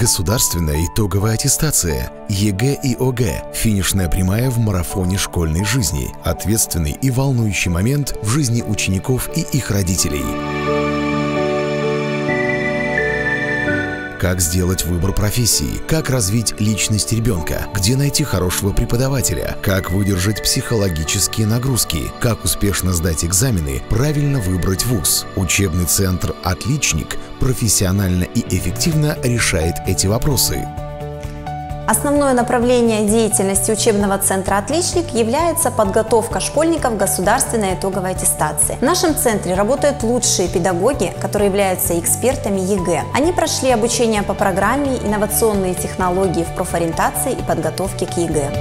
Государственная итоговая аттестация, ЕГЭ и ОГЭ, финишная прямая в марафоне школьной жизни, ответственный и волнующий момент в жизни учеников и их родителей. Как сделать выбор профессии, как развить личность ребенка, где найти хорошего преподавателя, как выдержать психологические нагрузки, как успешно сдать экзамены, правильно выбрать вуз. Учебный центр «Отличник» профессионально и эффективно решает эти вопросы. Основное направление деятельности учебного центра «Отличник» является подготовка школьников к государственной итоговой аттестации. В нашем центре работают лучшие педагоги, которые являются экспертами ЕГЭ. Они прошли обучение по программе «Инновационные технологии в профориентации и подготовке к ЕГЭ».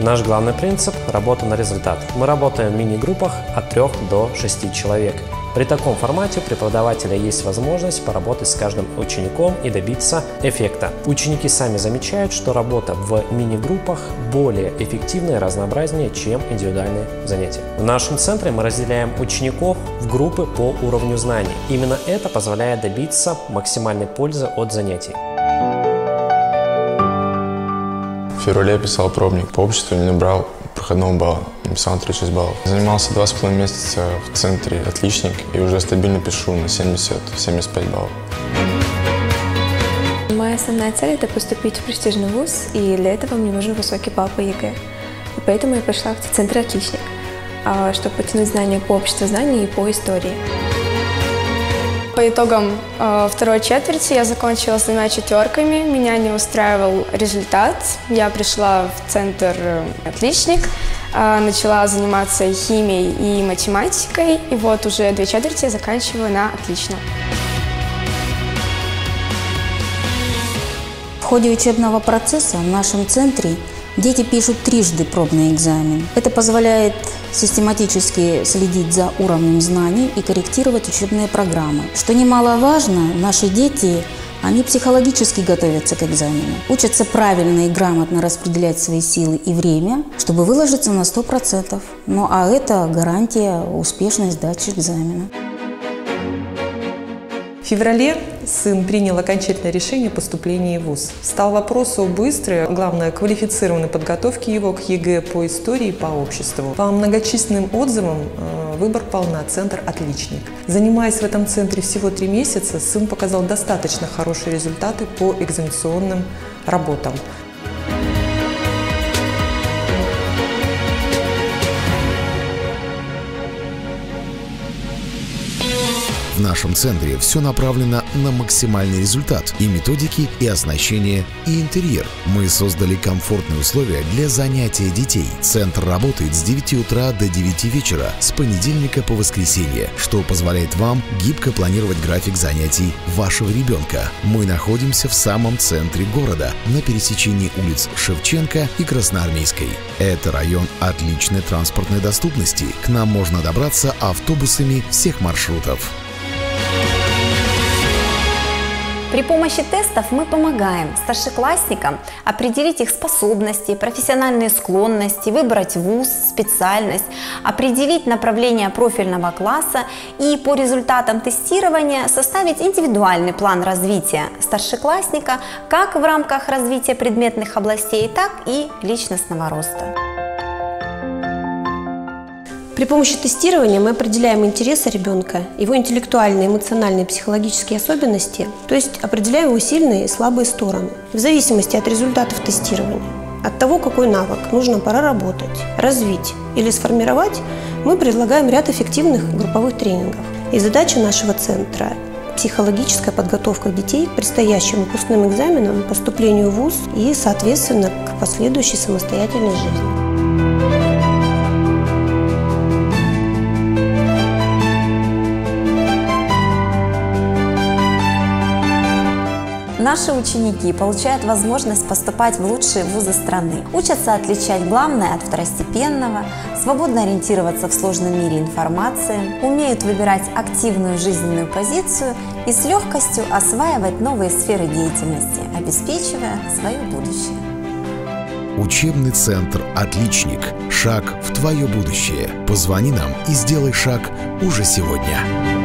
Наш главный принцип – работа на результат. Мы работаем в мини-группах от 3 до 6 человек – при таком формате у преподавателя есть возможность поработать с каждым учеником и добиться эффекта. Ученики сами замечают, что работа в мини-группах более эффективна и разнообразнее, чем индивидуальные занятия. В нашем центре мы разделяем учеников в группы по уровню знаний. Именно это позволяет добиться максимальной пользы от занятий. В феврале я писал пробник по обществу, не набрал проходного балла, написал 36 баллов. Занимался два с половиной месяца в центре «Отличник» и уже стабильно пишу на 70-75 баллов. Моя основная цель – это поступить в престижный вуз, и для этого мне нужен высокий балл по ЕГЭ. И поэтому я пошла в центр «Отличник», а, чтобы подтянуть знания по обществу знаний и по истории. По итогам э, второй четверти я закончила с двумя четверками. Меня не устраивал результат. Я пришла в центр э, «Отличник», э, начала заниматься химией и математикой. И вот уже две четверти я заканчиваю на «Отлично». В ходе учебного процесса в нашем центре дети пишут трижды пробный экзамен. Это позволяет систематически следить за уровнем знаний и корректировать учебные программы. Что немаловажно, наши дети они психологически готовятся к экзамену, учатся правильно и грамотно распределять свои силы и время, чтобы выложиться на 100%. Ну а это гарантия успешной сдачи экзамена. В феврале сын принял окончательное решение о поступлении в ВУЗ. Стал вопрос о быстрой, главное, квалифицированной подготовке его к ЕГЭ по истории и по обществу. По многочисленным отзывам э, выбор пал на центр «Отличник». Занимаясь в этом центре всего три месяца, сын показал достаточно хорошие результаты по экзаменационным работам. В нашем центре все направлено на максимальный результат и методики, и оснащение, и интерьер. Мы создали комфортные условия для занятия детей. Центр работает с 9 утра до 9 вечера, с понедельника по воскресенье, что позволяет вам гибко планировать график занятий вашего ребенка. Мы находимся в самом центре города, на пересечении улиц Шевченко и Красноармейской. Это район отличной транспортной доступности. К нам можно добраться автобусами всех маршрутов. При помощи тестов мы помогаем старшеклассникам определить их способности, профессиональные склонности, выбрать вуз, специальность, определить направление профильного класса и по результатам тестирования составить индивидуальный план развития старшеклассника как в рамках развития предметных областей, так и личностного роста. При помощи тестирования мы определяем интересы ребенка, его интеллектуальные, эмоциональные, психологические особенности, то есть определяем его сильные и слабые стороны, в зависимости от результатов тестирования. От того, какой навык нужно проработать, развить или сформировать, мы предлагаем ряд эффективных групповых тренингов. И задача нашего центра – психологическая подготовка детей к предстоящим выпускным экзаменам, поступлению в ВУЗ и, соответственно, к последующей самостоятельной жизни. Наши ученики получают возможность поступать в лучшие вузы страны, учатся отличать главное от второстепенного, свободно ориентироваться в сложном мире информации, умеют выбирать активную жизненную позицию и с легкостью осваивать новые сферы деятельности, обеспечивая свое будущее. Учебный центр «Отличник». Шаг в твое будущее. Позвони нам и сделай шаг уже сегодня.